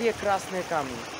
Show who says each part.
Speaker 1: Такие красные камни.